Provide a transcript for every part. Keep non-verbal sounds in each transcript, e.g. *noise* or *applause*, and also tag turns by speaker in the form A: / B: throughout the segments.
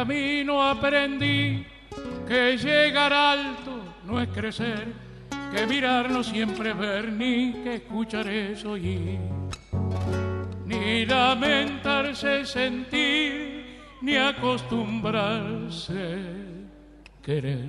A: camino aprendí que llegar alto no es crecer, que mirar no siempre ver, ni que escuchar es oír, ni lamentarse sentir, ni acostumbrarse querer.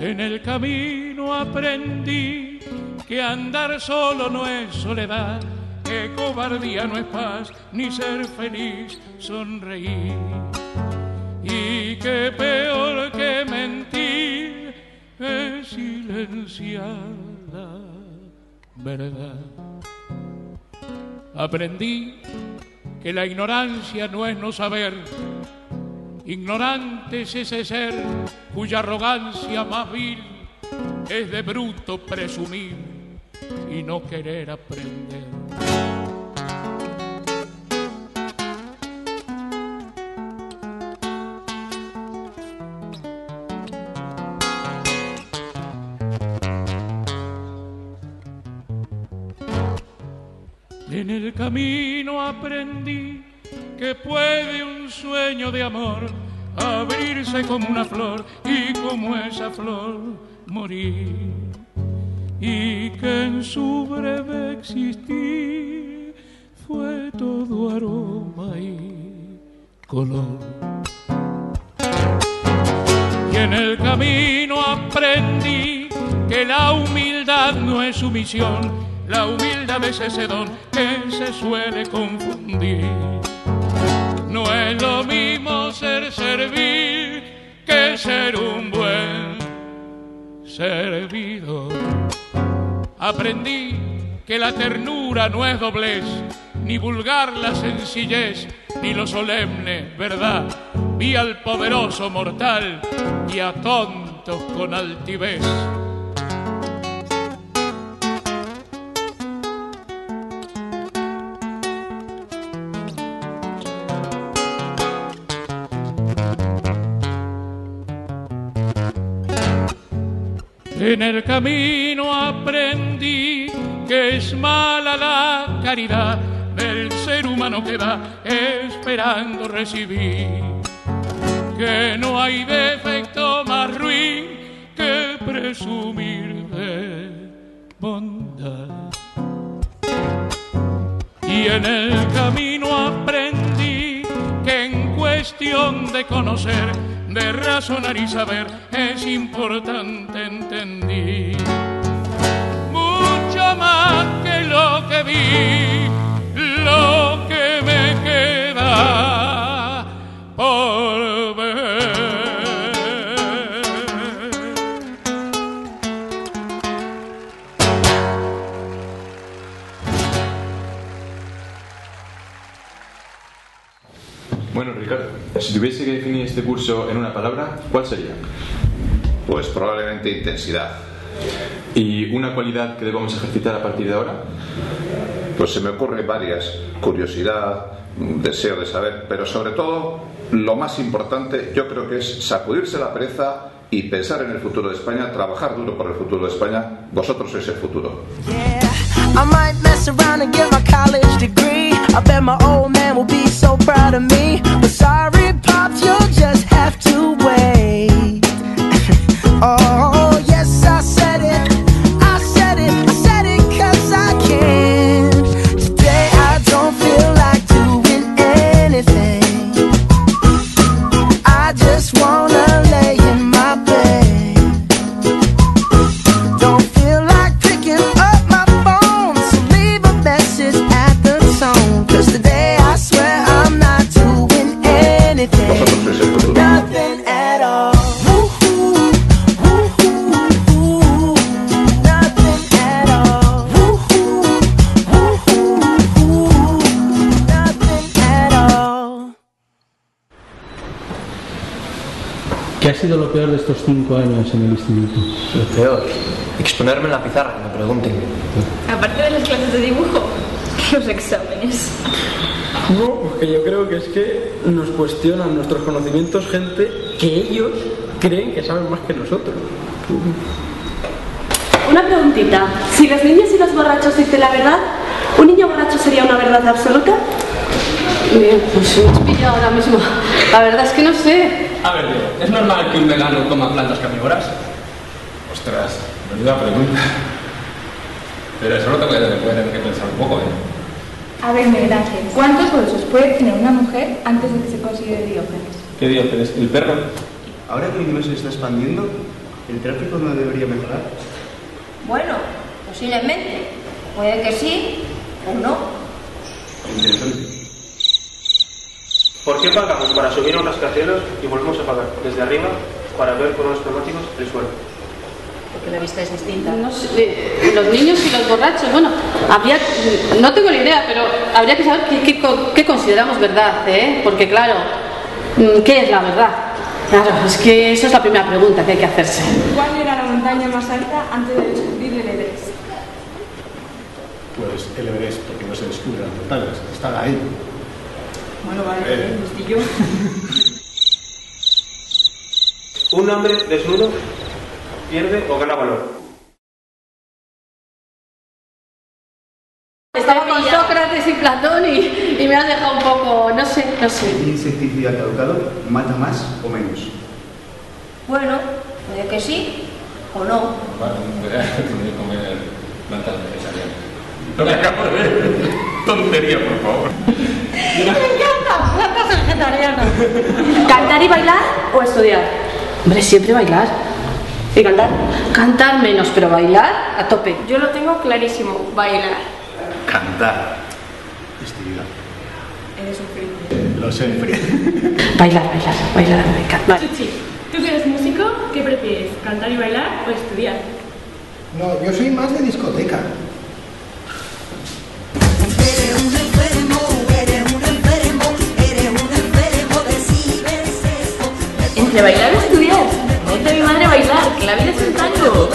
A: En el camino aprendí que andar solo no es soledad, que cobardía no es paz, ni ser feliz sonreír y que peor que mentir es silenciar la verdad. Aprendí que la ignorancia no es no saber, ignorante es ese ser cuya arrogancia más vil es de bruto presumir y no querer aprender. Aprendí que puede un sueño de amor abrirse como una flor y como esa flor morir. Y que en su breve existir fue todo aroma y color. Y en el camino aprendí que la humildad no es sumisión la humildad es ese don que se suele confundir. No es lo mismo ser servir que ser un buen servidor. Aprendí que la ternura no es doblez, ni vulgar la sencillez, ni lo solemne, verdad. Vi al poderoso mortal y a tontos con altivez. En el camino aprendí que es mala la caridad del ser humano que da esperando recibir. Que no hay defecto más ruin que presumir de bondad. Y en el camino aprendí que en cuestión de conocer de razonar y saber es importante entendí. Mucho más que lo que vi, lo que me queda
B: si tuviese que definir este curso en una palabra, ¿cuál sería?
C: Pues probablemente intensidad.
B: ¿Y una cualidad que debamos ejercitar a partir de ahora?
C: Pues se me ocurren varias. Curiosidad, deseo de saber, pero sobre todo, lo más importante yo creo que es sacudirse la pereza y pensar en el futuro de España, trabajar duro por el futuro de España. Vosotros sois el futuro.
D: I I bet my old man will be so proud of me. But sorry, Pops, you'll just have to wait.
E: Sido lo peor de estos cinco años en el instituto?
F: Lo peor, exponerme en la pizarra, que me pregunten.
G: Aparte de las clases de dibujo, los exámenes.
H: No, porque yo creo que es que nos cuestionan nuestros conocimientos gente que ellos creen que saben más que nosotros.
G: Una preguntita. Si los niños y los borrachos dicen la verdad, ¿un niño borracho sería una verdad absoluta?
I: Bien, pues me has pillado ahora mismo. La verdad es que no sé.
J: A ver, Diego, ¿es normal que un vegano coma plantas carnívoras? Ostras, menuda pregunta. Pero eso no te puede tener que pensar un poco, ¿eh?
K: A ver, Miguel Ángel, ¿cuántos bolsos puede tener una mujer antes de que se considere Diógenes?
J: ¿Qué Diógenes? ¿El perro?
L: Ahora que el universo se está expandiendo, ¿el tráfico no debería mejorar?
M: Bueno, posiblemente. Puede que sí o no.
L: Interesante.
N: ¿Por qué pagamos para subir a un rascacielos y volvemos a pagar desde arriba para ver con los pneumáticos el suelo?
M: Porque la vista es distinta.
I: No sé, eh, los niños y los borrachos, bueno, habría, no tengo ni idea, pero habría que saber qué, qué co- qué consideramos verdad, ¿eh? Porque claro, mm, ¿qué es la verdad? Claro, es que esa es la primera pregunta que hay que hacerse.
K: ¿Cuál era la montaña más alta antes de descubrir el Everest?
O: Pues el Everest, porque no se descubren las montañas, están ahí.
K: Bueno, vale,
O: Eh.
K: listillo. *laughs*
N: Un hombre desnudo pierde o gana valor.
I: Estaba con Sócrates y Platón y, y me has dejado un poco, no sé, no sé.
L: ¿Un insecticida caducado mata más o menos?
M: Bueno, puede que sí o no.
J: Vale, *laughs* voy a tener que comer plantas vegetarianas. No me acabo de ver. *laughs* Tontería, por favor.
I: Plantas vegetarianas. ¿Cantar y bailar o estudiar? Hombre, siempre bailar. ¿Y cantar? Cantar menos, pero bailar a tope.
K: Yo lo tengo clarísimo, bailar.
O: Cantar. Estividad.
K: Eres un friki.
O: Lo sé. *laughs*
I: Bailar, bailar, bailar, me encanta. Vale.
K: Chuchi, tú que eres músico, ¿qué prefieres? ¿Cantar y bailar o estudiar?
P: No, yo soy más de discoteca.
K: Bailar estudiar. Me dice mi madre bailar, que la vida es un tango.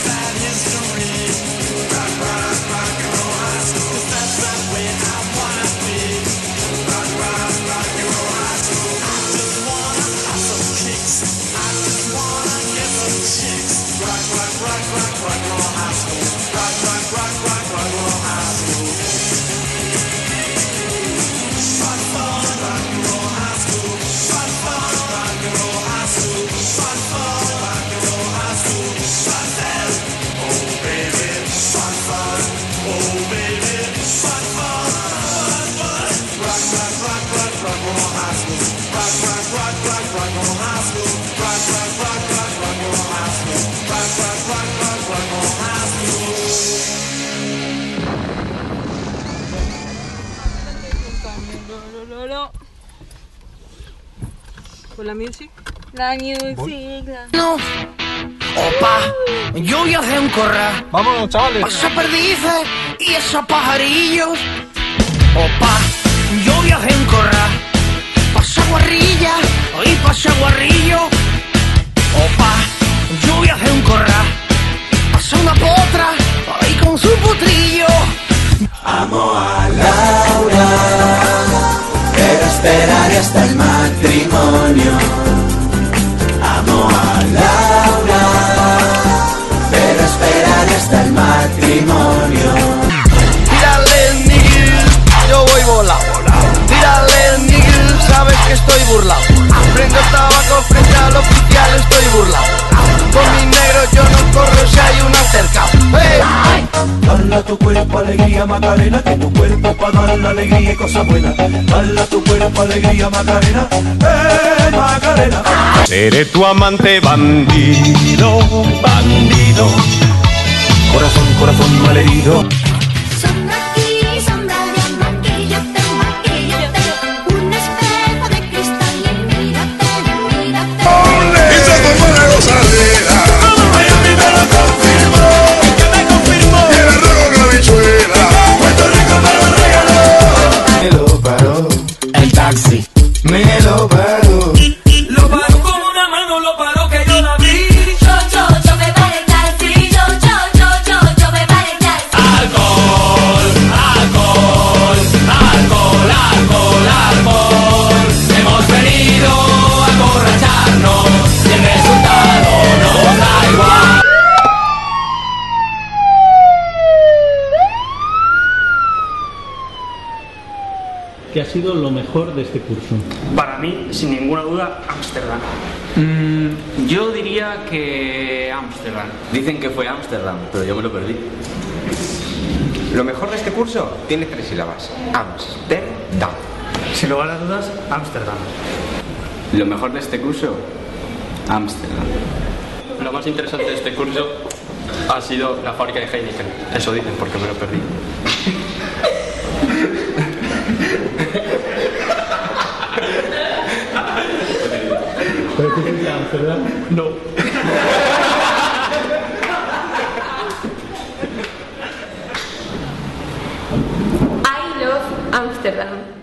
K: about history.
Q: Con la music. La music.
R: No. Opa, yo voy a hacer un corral.
O: Vámonos, chavales.
R: Pasa perdices y esos pajarillos. Opa, yo voy a hacer un corral. Pasa guarrilla y pasa guarrillo. Opa, yo voy a hacer un corral. Pasa una potra ahí con su potrillo.
S: Amo a Laura, esperaré hasta el matrimonio. Amo a Laura, pero esperaré hasta el matrimonio.
R: Tírale, nigga, yo voy volado. Tírale, nigga, sabes que estoy burlado. Prendo tabaco frente al oficial, estoy burlado. Con mi negro yo no corro si hay un altercado. ¡Hey!
S: Dala tu cuerpo alegría Macarena, que tu cuerpo para dar la alegría y cosas buenas. Dala tu cuerpo alegría Macarena, eh Macarena.
T: Seré tu amante bandido, bandido.
S: Corazón, corazón malherido.
U: De
E: este curso?
N: Para mí, sin ninguna duda, Ámsterdam.
V: Mm, yo diría que Ámsterdam.
F: Dicen que fue Ámsterdam, pero yo me lo perdí.
W: Lo mejor de este curso tiene tres sílabas. Amsterdam.
N: Sin lugar a dudas, Ámsterdam.
V: Lo mejor de este curso, Ámsterdam.
J: Lo más interesante de este curso ha sido la fábrica de Heineken. Eso dicen porque me lo perdí. *laughs*
E: ¿Pero tú quieres ir a Amsterdam?
J: No.
X: I love Amsterdam.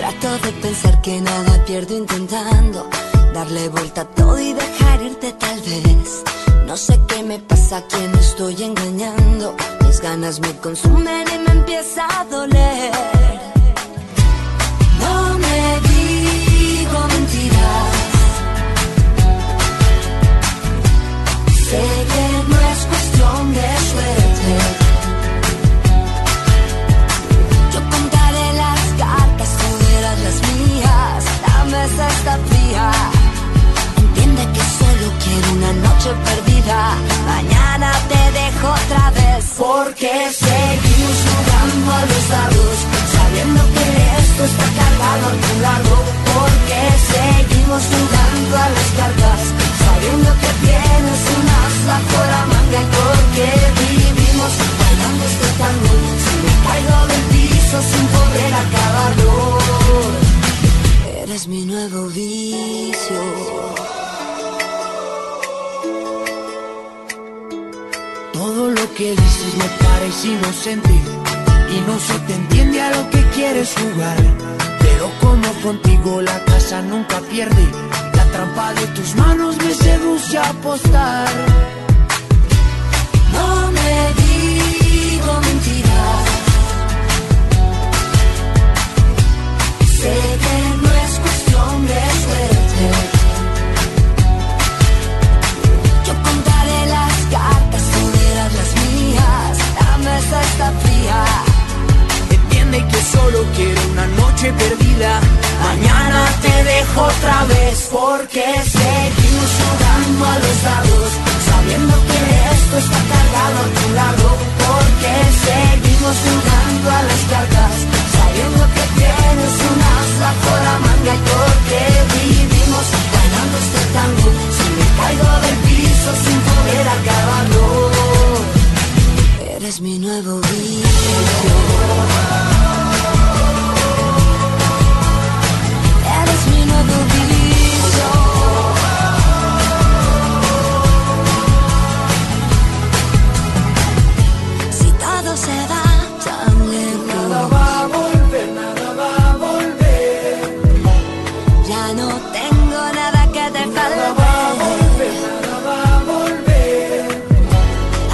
K: Trato de pensar que nada pierdo intentando darle vuelta a todo y dejar irte tal vez. No sé qué me pasa, a quién estoy engañando. Mis ganas me consumen y me empieza a doler. Porque seguimos jugando a los dados. Sabiendo que esto está cargado a tu lado. Porque seguimos jugando a las cartas. Sabiendo que tienes un as bajo la manga. Porque vivimos bailando este tango. Si me caigo del piso sin poder acabarlo. Eres mi nuevo vicio.
S: Que dices me parece inocente y no se te entiende a lo que quieres jugar. Pero como contigo la casa nunca pierde, la trampa de tus manos me seduce a apostar. Porque
K: ya no tengo nada que dejar
S: Nada va a volver, nada va a volver.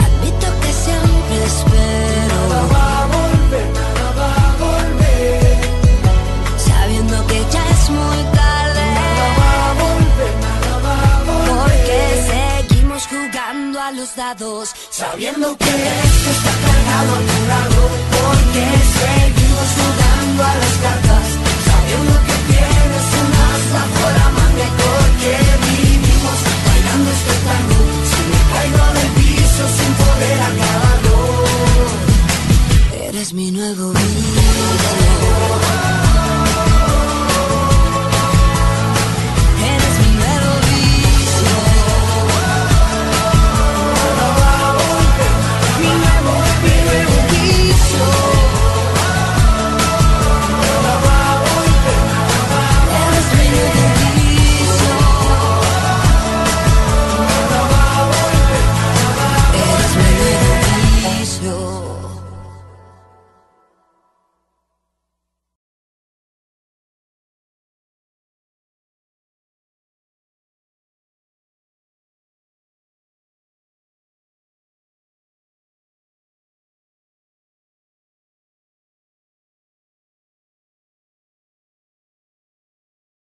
K: Admito que siempre espero.
S: Nada va a volver, nada va a volver.
K: Sabiendo que ya es muy tarde.
S: Nada va a volver, nada va a volver.
K: Porque seguimos jugando a los dados.
S: Sabiendo que esto está cargado a tu lado Porque seguimos jugando a las cartas